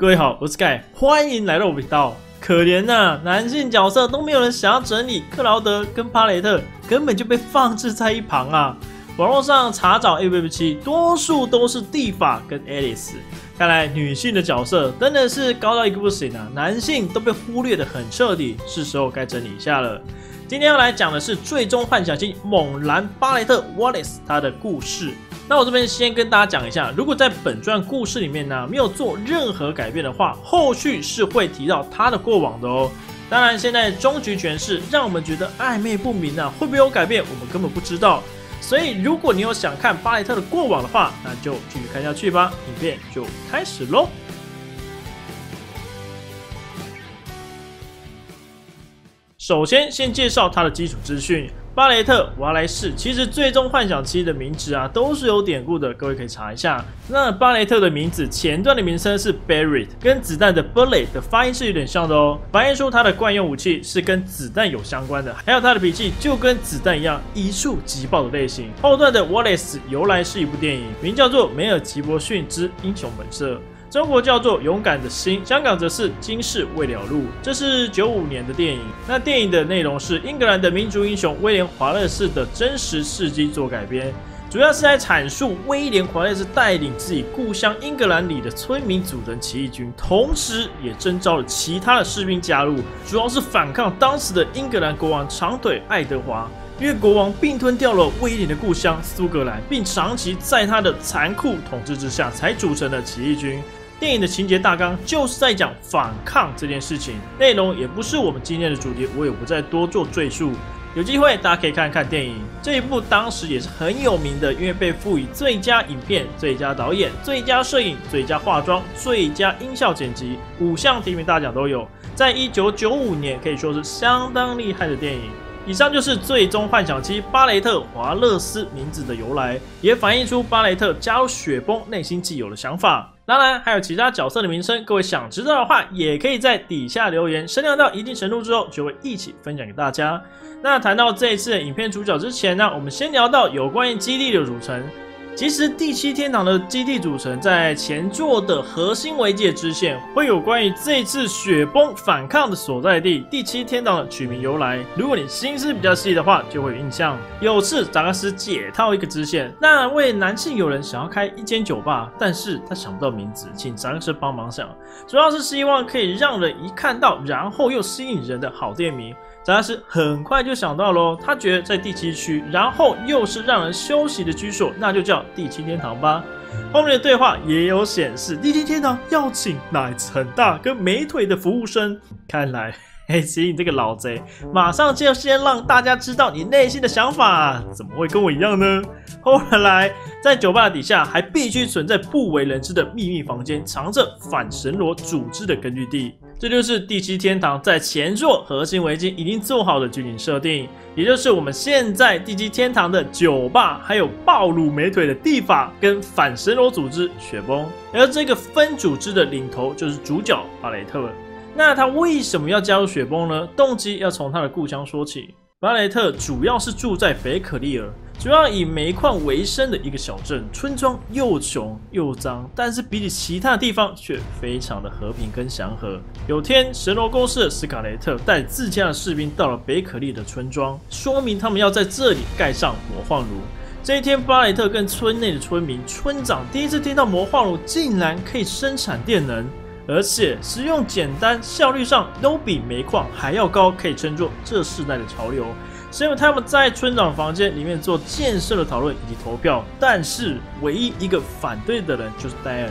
各位好，我是盖，欢迎来到我频道。可怜呐，男性角色都没有人想要整理，克劳德跟巴雷特根本就被放置在一旁啊。网络上查找 A V 七，多数都是蒂法跟 Alice。看来女性的角色真的是高到一个不行啊，男性都被忽略的很彻底，是时候该整理一下了。今天要来讲的是《最终幻想星》猛男巴雷特 Wallace 他的故事。那我这边先跟大家讲一下，如果在本传故事里面呢没有做任何改变的话，后续是会提到他的过往的哦。当然，现在终局诠释让我们觉得暧昧不明啊，会不会有改变，我们根本不知道。所以，如果你有想看巴雷特的过往的话，那就继续看下去吧。影片就开始喽。首先，先介绍他的基础资讯。巴雷特·瓦莱士其实最终幻想七的名字啊，都是有典故的，各位可以查一下。那巴雷特的名字前段的名称是 Barret，跟子弹的 Bullet 的发音是有点像的哦。反映出他的惯用武器是跟子弹有相关的，还有他的脾气就跟子弹一样，一触即爆的类型。后段的 Wallace 由来是一部电影，名叫做《梅尔吉伯逊之英雄本色》。中国叫做《勇敢的心》，香港则是《今世未了路》。这是九五年的电影。那电影的内容是英格兰的民族英雄威廉·华勒士的真实事迹做改编，主要是在阐述威廉·华勒士带领自己故乡英格兰里的村民组成起义军，同时也征召了其他的士兵加入，主要是反抗当时的英格兰国王长腿爱德华。因为国王并吞掉了威廉的故乡苏格兰，并长期在他的残酷统治之下，才组成了起义军。电影的情节大纲就是在讲反抗这件事情，内容也不是我们今天的主题，我也不再多做赘述。有机会大家可以看看电影，这一部当时也是很有名的，因为被赋予最佳影片、最佳导演、最佳摄影、最佳化妆、最佳音效剪辑五项提名大奖都有。在一九九五年可以说是相当厉害的电影。以上就是《最终幻想七》巴雷特华勒斯名字的由来，也反映出巴雷特加入雪崩内心既有的想法。当然，还有其他角色的名称，各位想知道的话，也可以在底下留言。声量到一定程度之后，就会一起分享给大家。那谈到这一次影片主角之前呢，我们先聊到有关于基地的组成。其实第七天堂的基地组成，在前作的核心围界支线会有关于这次雪崩反抗的所在地第七天堂的取名由来。如果你心思比较细的话，就会有印象。有次扎克斯解套一个支线，那位男性友人想要开一间酒吧，但是他想不到名字，请扎克斯帮忙想。主要是希望可以让人一看到，然后又吸引人的好店名。扎拉斯很快就想到喽，他觉得在第七区，然后又是让人休息的居所，那就叫第七天堂吧。后面的对话也有显示，第七天堂要请奶子很大跟美腿的服务生。看来，嘿，其实你这个老贼，马上就要先让大家知道你内心的想法，怎么会跟我一样呢？后来，在酒吧底下还必须存在不为人知的秘密房间，藏着反神罗组织的根据地。这就是第七天堂在前作核心围巾已经做好的剧情设定，也就是我们现在第七天堂的酒吧，还有暴露美腿的地法跟反神罗组织雪崩，而这个分组织的领头就是主角巴雷特。那他为什么要加入雪崩呢？动机要从他的故乡说起。巴雷特主要是住在北可利尔。主要以煤矿为生的一个小镇，村庄又穷又脏，但是比起其他地方却非常的和平跟祥和。有天，神罗公司的斯卡雷特带自家的士兵到了北可利的村庄，说明他们要在这里盖上魔幻炉。这一天，巴雷特跟村内的村民、村长第一次听到魔幻炉竟然可以生产电能，而且使用简单，效率上都比煤矿还要高，可以称作这世代的潮流。所以他们在村长房间里面做建设的讨论以及投票，但是唯一一个反对的人就是戴恩。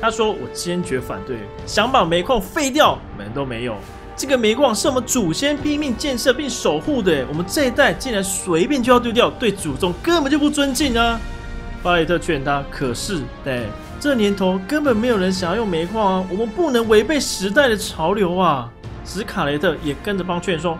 他说：“我坚决反对，想把煤矿废掉，门都没有。这个煤矿是我们祖先拼命建设并守护的，我们这一代竟然随便就要丢掉，对祖宗根本就不尊敬啊！”巴雷特劝他：“可是，对，这年头根本没有人想要用煤矿啊，我们不能违背时代的潮流啊！”史卡雷特也跟着帮劝说。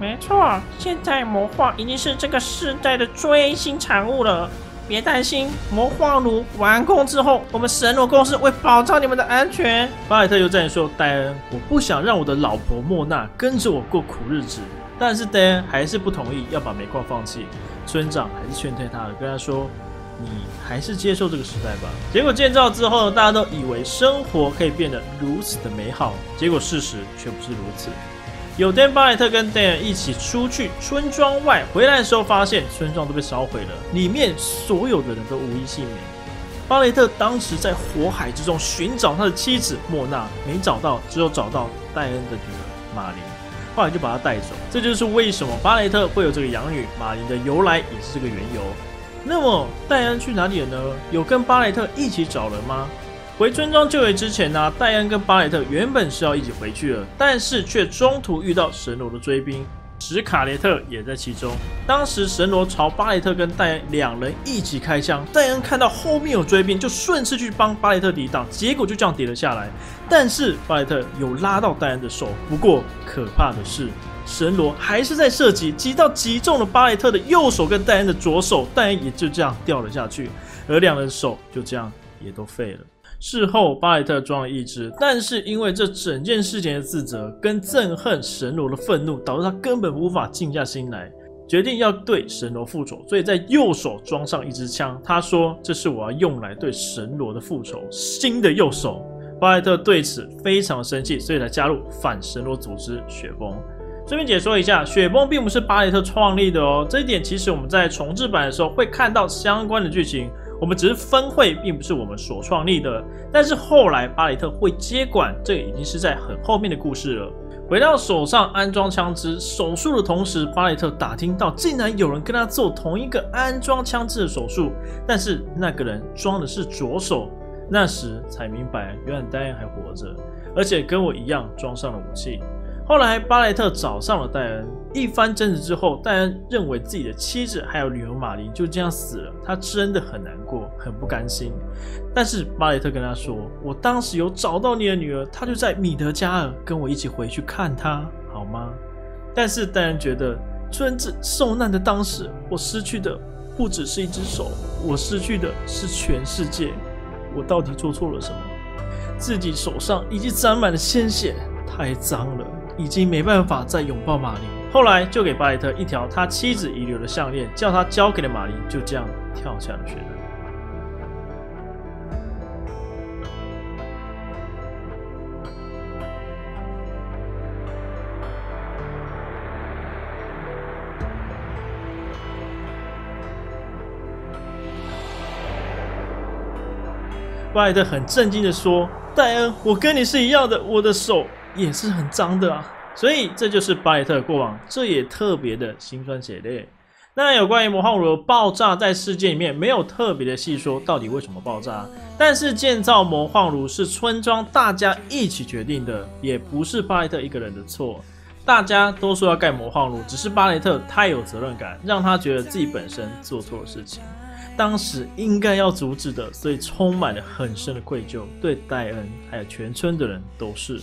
没错，现在魔化已经是这个时代的最新产物了。别担心，魔化炉完工之后，我们神罗公司会保障你们的安全。巴雷特又这样说：“戴恩，我不想让我的老婆莫娜跟着我过苦日子。”但是戴恩还是不同意要把煤矿放弃。村长还是劝退他了，跟他说：“你还是接受这个时代吧。结果建造之后，大家都以为生活可以变得如此的美好，结果事实却不是如此。有天，巴雷特跟戴恩一起出去村庄外，回来的时候发现村庄都被烧毁了，里面所有的人都无一幸免。巴雷特当时在火海之中寻找他的妻子莫娜，没找到，只有找到戴恩的女儿玛琳，后来就把她带走。这就是为什么巴雷特会有这个养女玛琳的由来，也是这个缘由。那么戴恩去哪里了呢？有跟巴雷特一起找人吗？回村庄救援之前呢，戴恩跟巴雷特原本是要一起回去的，但是却中途遇到神罗的追兵，史卡雷特也在其中。当时神罗朝巴雷特跟戴恩两人一起开枪，戴恩看到后面有追兵，就顺势去帮巴雷特抵挡，结果就这样跌了下来。但是巴雷特有拉到戴恩的手，不过可怕的是，神罗还是在射击，击到击中了巴雷特的右手跟戴恩的左手，戴恩也就这样掉了下去，而两人手就这样也都废了。事后，巴雷特装了一只，但是因为这整件事情的自责跟憎恨神罗的愤怒，导致他根本无法静下心来，决定要对神罗复仇。所以在右手装上一支枪，他说：“这是我要用来对神罗的复仇。”新的右手，巴雷特对此非常生气，所以才加入反神罗组织雪崩。顺便解说一下，雪崩并不是巴雷特创立的哦，这一点其实我们在重置版的时候会看到相关的剧情。我们只是分会，并不是我们所创立的。但是后来巴雷特会接管，这已经是在很后面的故事了。回到手上安装枪支手术的同时，巴雷特打听到竟然有人跟他做同一个安装枪支的手术，但是那个人装的是左手。那时才明白，原来丹恩还活着，而且跟我一样装上了武器。后来巴雷特找上了戴恩，一番争执之后，戴恩认为自己的妻子还有女儿玛琳就这样死了，他真的很难过，很不甘心。但是巴雷特跟他说：“我当时有找到你的女儿，她就在米德加尔，跟我一起回去看她，好吗？”但是戴恩觉得，村子受难的当时，我失去的不只是一只手，我失去的是全世界。我到底做错了什么？自己手上已经沾满了鲜血，太脏了。已经没办法再拥抱玛丽，后来就给巴雷特一条他妻子遗留的项链，叫他交给了玛丽，就这样跳下了悬崖。巴雷特很震惊的说：“戴恩，我跟你是一样的，我的手。”也是很脏的啊，所以这就是巴雷特过往，这也特别的心酸血泪。那有关于魔幻炉爆炸，在世界里面没有特别的细说到底为什么爆炸，但是建造魔幻炉是村庄大家一起决定的，也不是巴雷特一个人的错。大家都说要盖魔幻炉，只是巴雷特太有责任感，让他觉得自己本身做错了事情，当时应该要阻止的，所以充满了很深的愧疚，对戴恩还有全村的人都是。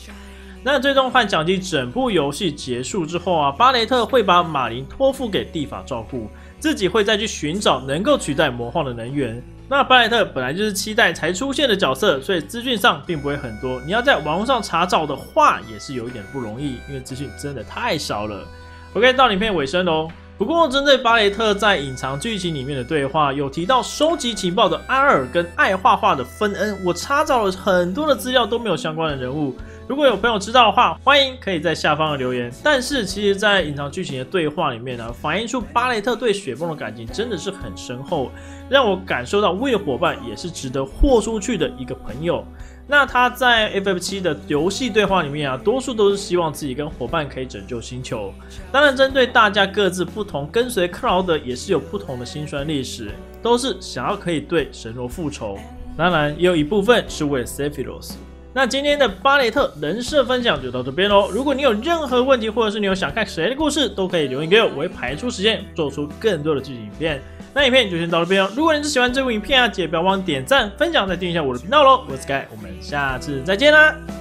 那最终幻想机整部游戏结束之后啊，巴雷特会把马林托付给地法照顾，自己会再去寻找能够取代魔幻的能源。那巴雷特本来就是期待才出现的角色，所以资讯上并不会很多。你要在网络上查找的话，也是有一点不容易，因为资讯真的太少了。OK，到影片尾声喽。不过针对巴雷特在隐藏剧情里面的对话，有提到收集情报的阿尔跟爱画画的芬恩，我查找了很多的资料都没有相关的人物。如果有朋友知道的话，欢迎可以在下方的留言。但是其实，在隐藏剧情的对话里面呢，反映出巴雷特对雪崩的感情真的是很深厚，让我感受到为伙伴也是值得豁出去的一个朋友。那他在 FF 七的游戏对话里面啊，多数都是希望自己跟伙伴可以拯救星球。当然，针对大家各自不同，跟随克劳德也是有不同的辛酸历史，都是想要可以对神罗复仇。当然，也有一部分是为了 Sephiroth。那今天的巴雷特人设分享就到这边喽。如果你有任何问题，或者是你有想看谁的故事，都可以留言给我，我会排出时间做出更多的剧情影片。那影片就先到这边哦。如果你是喜欢这部影片啊，记得不要忘点赞、分享，再订阅一下我的频道喽。我是 Sky，我们下次再见啦。